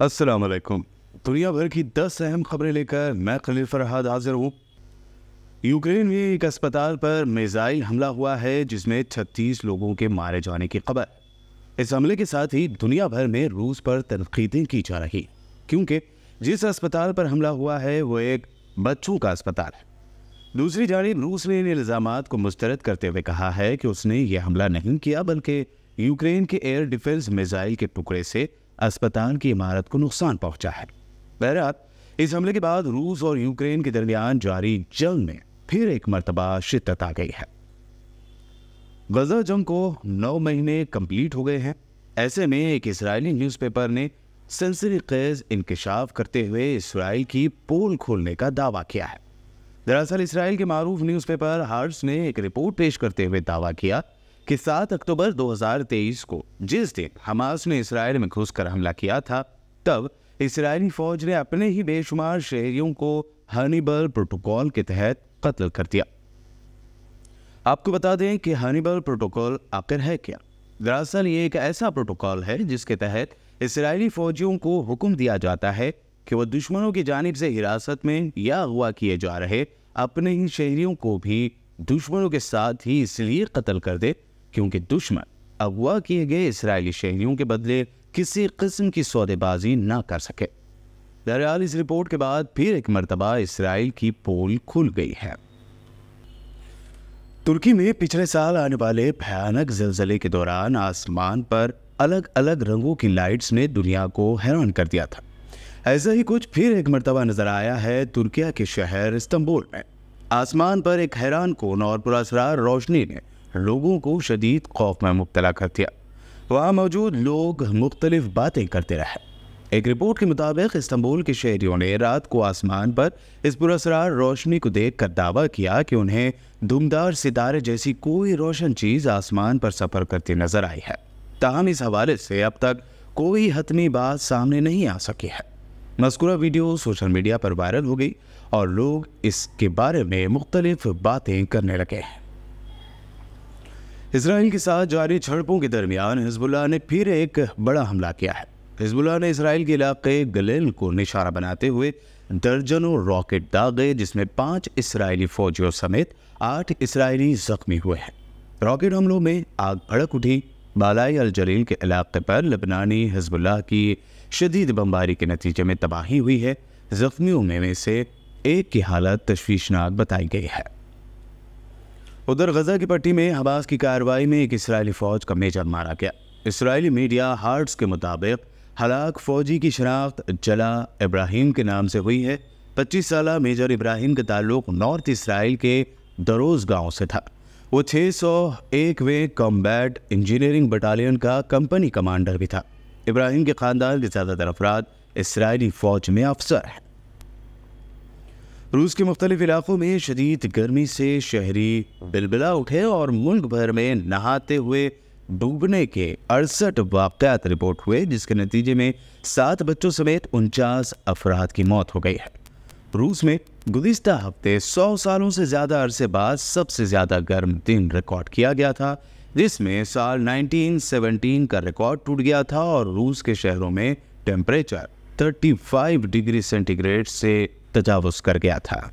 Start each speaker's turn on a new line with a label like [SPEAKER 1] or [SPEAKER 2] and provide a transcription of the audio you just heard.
[SPEAKER 1] अस्सलाम वालेकुम। दुनिया भर की 10 अहम खबरें लेकर मैं खलील फरहाद हाजिर हूँ। यूक्रेन में एक अस्पताल पर मिसाइल हमला हुआ है, जिसमें 36 लोगों के मारे जाने की खबर। इस हमले के साथ ही दुनिया भर में रूस पर तनकीदें की जा रही, क्योंकि जिस अस्पताल पर हमला हुआ है, वो एक बच्चों का अस्पताल है। दूसरी जानब रूस ने इन इल्ज़ाम को मुस्तरद करते हुए कहा है कि उसने यह हमला नहीं किया, बल्कि यूक्रेन के एयर डिफेंस मिसाइल के टुकड़े से अस्पताल की इमारत को नुकसान पहुँचा है। बहरहाल, इस हमले के बाद रूस और यूक्रेन के दरमियान जारी जंग में फिर एक मरतबा शिद्दत आ गई है। गजा जंग को नौ महीने कंप्लीट हो गए हैं। ऐसे में एक इसराइली न्यूज़पेपर ने सेंसरी खेज इंकशाफ करते हुए इसराइल की पोल खोलने का दावा किया है। दरअसल, इसराइल के मारूफ न्यूज़पेपर हार्स ने एक रिपोर्ट पेश करते हुए दावा किया कि 7 अक्टूबर 2023 को जिस दिन हमास ने इसराइल में घुसकर हमला किया था, तब इसराइली फौज ने अपने ही बेशुमार शहरियों को हनीबल प्रोटोकॉल के तहत कत्ल कर दिया। आपको बता दें कि हनीबल प्रोटोकॉल आखिर है क्या? दरअसल ये एक ऐसा प्रोटोकॉल है जिसके तहत इसराइली फौजियों को हुक्म दिया जाता है कि वह दुश्मनों की जानब से हिरासत में या अगवा किए जा रहे अपने ही शहरियों को भी दुश्मनों के साथ ही इसलिए कत्ल कर दे क्योंकि दुश्मन अगवा किए गए इसराइली शहरियों के बदले किसी किस्म की सौदेबाजी ना कर सके। बहरहाल, इस रिपोर्ट के बाद फिर एक मरतबा इसराइल की पोल खुल गई है। तुर्की में पिछले साल आने वाले भयानक जलजले के दौरान आसमान पर अलग अलग रंगों की लाइट्स ने दुनिया को हैरान कर दिया था। ऐसा ही कुछ फिर एक मरतबा नज़र आया है तुर्किया के शहर इस्तंबुल में। आसमान पर एक हैरान कौन और पुरस्कार रोशनी ने लोगों को शदीद खौफ में मुबतला कर दिया। वहाँ मौजूद लोग मुख्तलिफ़ बातें करते रहे। एक रिपोर्ट के मुताबिक इस्तंबुल के शहरियों ने रात को आसमान पर इस पुरस्कार रोशनी को देख कर दावा किया कि उन्हें दुमदार सितारे जैसी कोई रोशन चीज़ आसमान पर सफ़र करती नज़र आई है। ताहम इस हवाले से अब तक कोई हतमी बात सामने नहीं आ सकी है। मस्कुरा वीडियो सोशल मीडिया पर वायरल हो गई और लोग इसके बारे में मुख्तलिफ़ बातें करने लगे हैं। इसराइल के साथ जारी झड़पों के दरमियान हिजबुल्ला ने फिर एक बड़ा हमला किया है। हिजबुल्ला ने इसराइल के इलाके गलेल को निशाना बनाते हुए दर्जनों रॉकेट दागे, जिसमें पाँच इसराइली फौजियों समेत आठ इसराइली जख्मी हुए हैं। रॉकेट हमलों में आग भड़क उठी। बालाई अल जलील के इलाके पर लबनानी हिजबुल्ला की शदीद बमबारी के नतीजे में तबाही हुई है। जख्मियों में से एक की हालत तशवीशनाक बताई गई है। उधर गजा की पट्टी में हबास की कार्रवाई में एक इसराइली फौज का मेजर मारा गया। इसराइली मीडिया हार्ट्स के मुताबिक हलाक फौजी की शनाख्त जला इब्राहिम के नाम से हुई है। 25 साल मेजर इब्राहिम का ताल्लुक नॉर्थ इसराइल के दरोज गाँव से था। वो 601वें कॉम्बैट इंजीनियरिंग बटालियन का कंपनी कमांडर भी था। इब्राहिम के ख़ानदान के ज़्यादातर अफराद इसराइली फ़ौज में अफसर हैं। रूस के मुख्तलिफ़ इलाकों में शदीद गर्मी से शहरी बिलबिला उठे और मुल्क भर में नहाते हुए डूबने के अड़सठ वाक़ात रिपोर्ट हुए, जिसके नतीजे में सात बच्चों समेत उनचास अफराद की मौत हो गई है। रूस में गुजशत हफ़्ते सौ सालों से ज़्यादा अरसे बाद सबसे ज़्यादा गर्म दिन रिकॉर्ड किया गया था, जिसमें साल 1917 का रिकॉर्ड टूट गया था और रूस के शहरों में टेम्परेचर 35 डिग्री सेंटीग्रेड से तजावज़ कर गया था।